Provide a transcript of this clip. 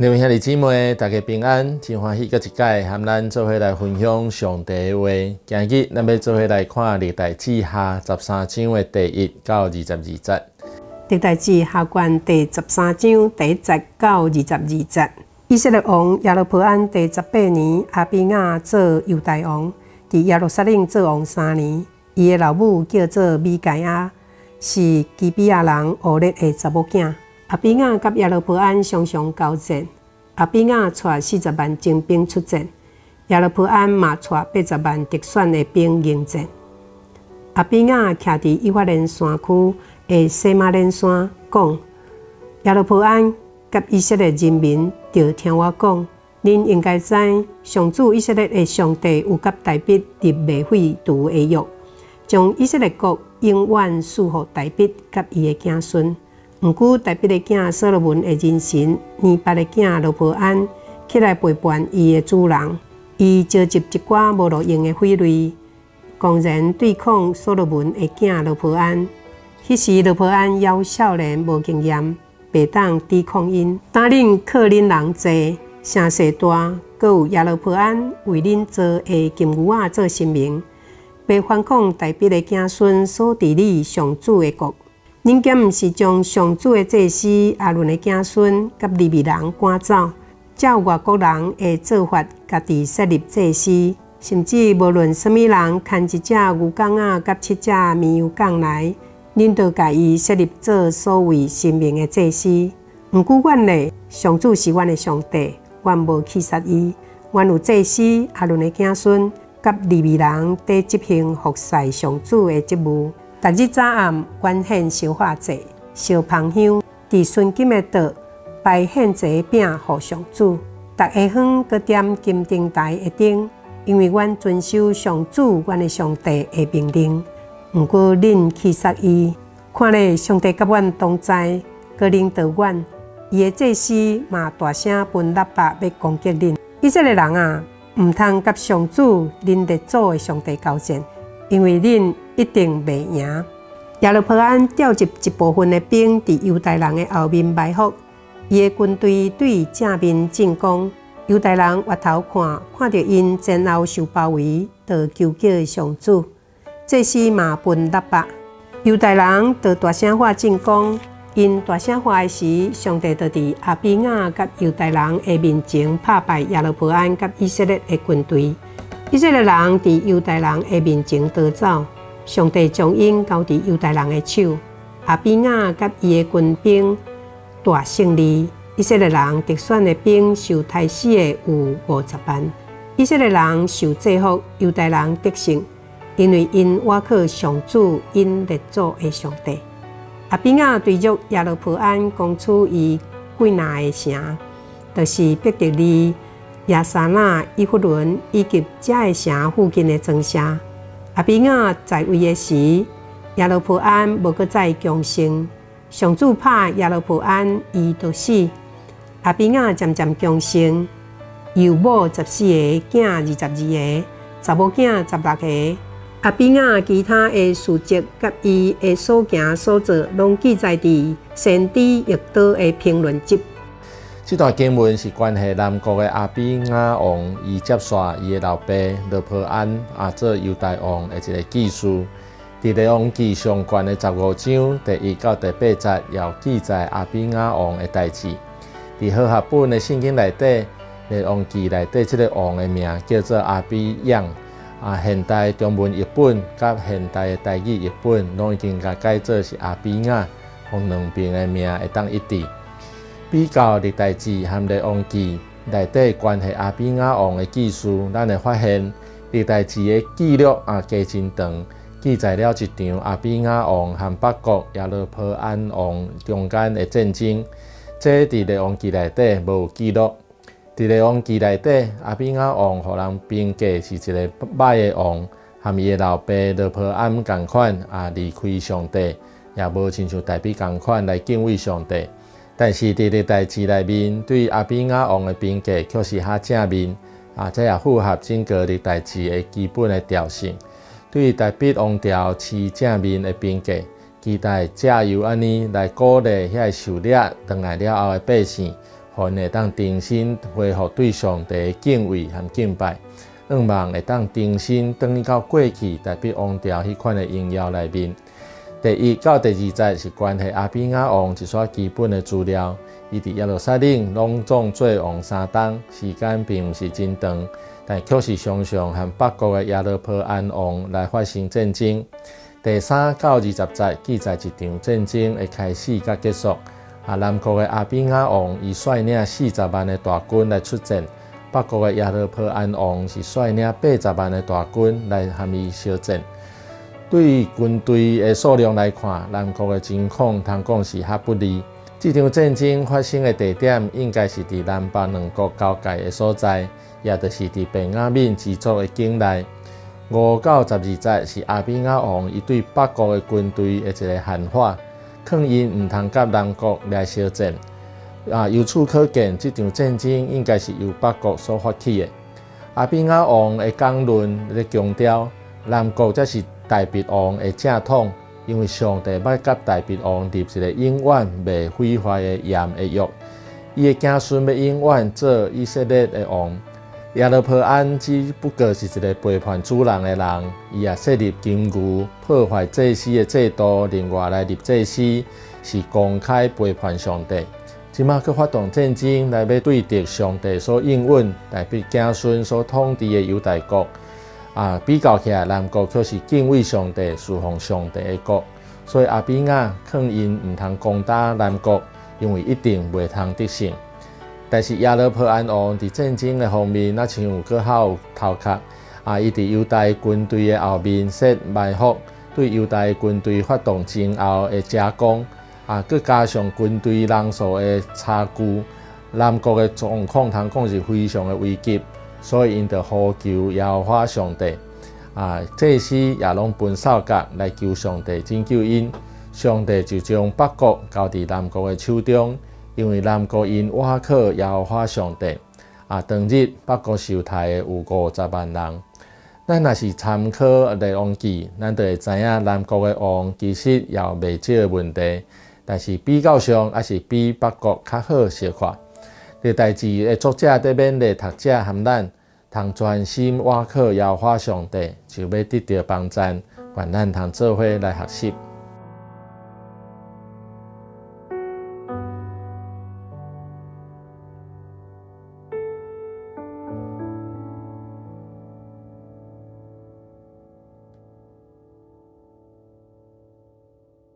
你们兄弟姊妹，大家平安，真欢喜，搁一届和咱做伙来分享上帝的话。今日咱要做伙来看《历代志下》十三章的第一到二十二节。《历代志下》卷第十三章第一节到二十二节。以色列王亚罗伯安第十八年，阿比亚做犹大王，伫耶路撒冷做王三年。伊的老母叫做米盖亚，是基比亚人俄列的查某囝。阿比亚甲亚罗伯安常常交战，阿比亚带四十万精兵出战，亚罗伯安嘛带八十万特选的兵迎战。阿比亚徛伫以法莲山区的西马莲山，讲亚罗伯安甲以色列人民着听我讲，恁应该知上主以色列的上帝有甲大笔立未废除的约，将以色列国永远赐福大笔甲伊的子孙。毋过，台北的囝所罗门的人神，尼巴的囝罗伯安起来陪伴伊的主人，伊召集一寡无路用的匪类，公然对抗所罗门的囝罗伯安。迄时，罗伯安幼少年无经验，袂当抵抗因。担任克林人济，声势大，阁有亚罗伯安为恁做的金牛仔做神明，被反抗台北的子孙所治理上主的国。恁敢毋是将上主的祭司阿伦的子孙甲利未人赶走，照外国人的做法，家己设立祭司，甚至无论什物人牵一只牛公仔甲七只绵羊公来，恁都家伊设立做所谓神明的祭司。毋过，阮嘞，上主是阮的上帝，阮无去杀伊，阮有祭司阿伦的子孙甲利未人在执行服侍上主的职务。逐日早暗，捐献烧化祭、烧香香，伫纯金的桌摆献祭饼，互上主。逐下昏，搁点金灯台的灯，因为阮遵守上主，阮的上帝的命令。毋过恁去杀伊，看咧上帝甲阮同在，搁领导阮。伊的祭司嘛大声分喇叭要攻击恁。伊这个人啊，毋通甲上主恁列祖的上帝交战，因为恁。一定袂赢。亚罗伯安调集一部分的兵伫犹太人的后面埋伏，伊的军队对正面进攻。犹太人回头看，看到因前后受包围，就求救上主。这时嘛分喇叭，犹太人就大声话进攻。因大声话的时，上帝就伫阿比亚甲犹太人的面前拍败亚罗伯安甲以色列的军队。以色列人伫犹大人的面前逃走。上帝将因交伫犹大人的手，阿比亚甲伊的军兵大胜利。以色列人得选的兵受太死的有五十万。以色列人受制服，犹大人得胜，因为因我靠上主因列祖的上帝。阿比亚对着亚罗伯安攻出伊贵纳的城，就是伯特利、亚沙那、伊弗伦以及这个城附近的庄舍。阿比亚在位的时，亚罗伯安无搁再强盛。上主拍亚罗伯安，伊就死。阿比亚渐渐强盛，有某十四个囝，二十二个查某囝十六个。阿比亚其他的事迹，甲伊的所行所做，拢记载伫先知易多的评论集。这段经文是关系南国的阿比亚王，伊接续伊的老爸罗伯安啊做犹大王的一个记述。伫《列王记》相关的十五章第一到第八节，有记载阿比亚王的代志。伫和合本的圣经内底，《列王记》内底这个王的名叫做阿比亚。啊，现代中文译本甲现代的台语译本，拢已经甲改做是阿比亚，互两边的名会当一致。比较历代志和列王记内底关系阿比亚王的记述，咱会发现历代志的记录啊加真长，记载了一场阿比亚王和北国亚罗坡安王中间的战争。这伫列王记内底无有记录。伫列王记内底，阿比亚王互人评价是一个歹的王，和伊的老爸罗坡安共款啊离开上帝，也无亲像大比共款来敬畏上帝。但是伫历代志内面，对阿比亚王的评价却是较正面，啊，这也符合整个历代志的基本的调性。对大比王朝持正面的评价，期待借由安尼来鼓励遐受掠回来了后的百姓，互会当重新恢复对上帝敬畏和敬拜。愿望会当重新转到过去代表王朝迄款的荣耀内面。第一到第二节是关系阿比亚王一撮基本的资料。伊伫耶路撒冷拢总做王三当，时间并毋是真长，但却是常常和北国的亚罗坡安王来发生战争。第三到二十节记载一场战争的开始甲结束。啊，南国的阿比亚王伊率领四十万的大军来出战，北国的亚罗坡安王是率领八十万的大军来和伊相战。对军队的数量来看，南国的情况通讲是较不利。这场战争发生的地点应该是伫南北两国交界的所在，也就是伫便雅悯之作的境内。五到十二节是阿比亚王伊对北国的军队的一个喊话，劝因毋通甲南国来相战。啊，由此可见，这场战争应该是由北国所发起的。阿比亚王的讲论咧强调，南国才是大鼻王的正统。因为上帝要甲大鼻王立一个永远未毁坏的严的约，伊的子孙要永远做以色列的王。亚罗坡安只不过是一个背叛主人的人，伊也设立金牛，破坏祭司的制度，另外来立祭司，是公开背叛上帝。即马去发动战争来要对敌上帝所应允，代表子孙所统治的犹大国。啊，比较起来，南国却是敬畏上帝、侍奉上帝的国，所以阿比亚劝因毋通攻打南国，因为一定袂通得胜。但是亚勒坡安王伫战争的方面，那像有较好头壳，啊，伊伫犹大军队的后面设埋伏，对犹大军队发动前后的加攻，啊，佮加上军队人数的差距，南国的状况通讲是非常的危急。所以，因着呼求耶和华上帝啊，这时也拢分扫甲来求上帝拯救因。上帝就将北国交伫南国的手中，因为南国因瓦靠耶和华上帝啊。当日北国受害有五十万人。咱若是参考列王记，咱就会知影南国的王其实也未少问题，但是比较上还是比北国较好小看。这代志诶作者对面的读者含咱，通专心挖靠摇花上帝，就要得到帮助，愿咱通做伙来学习。